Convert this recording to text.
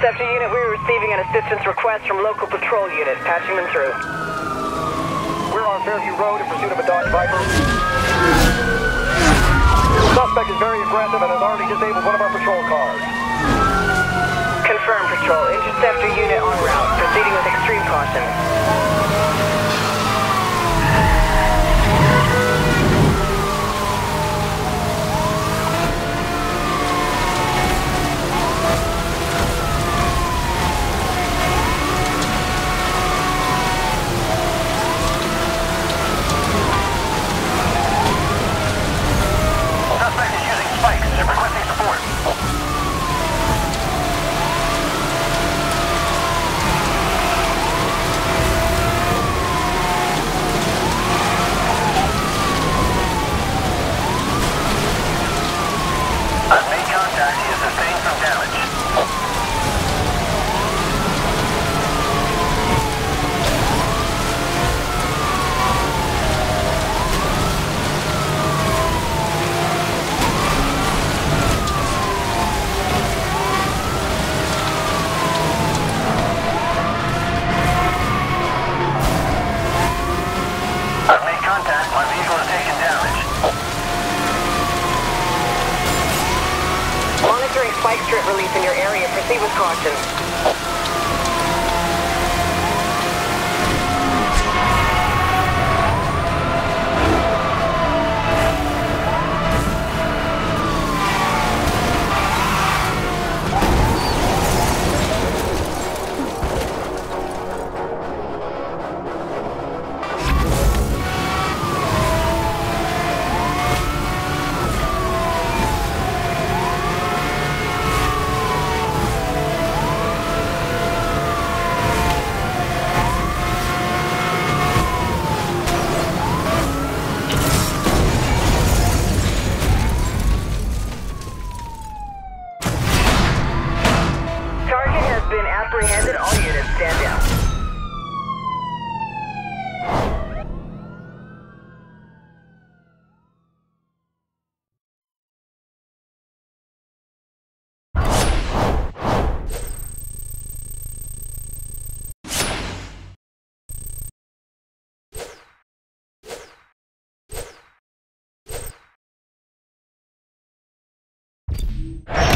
Interceptor unit, we're receiving an assistance request from local patrol unit. Patching them through. We're on Fairview Road in pursuit of a Dodge Viper. The Suspect is very aggressive and has already disabled one of our patrol cars. Confirm patrol. Interceptor unit en route. Proceeding with extreme caution. Strip release in your area. Proceed with caution. been apprehended. All units stand down. you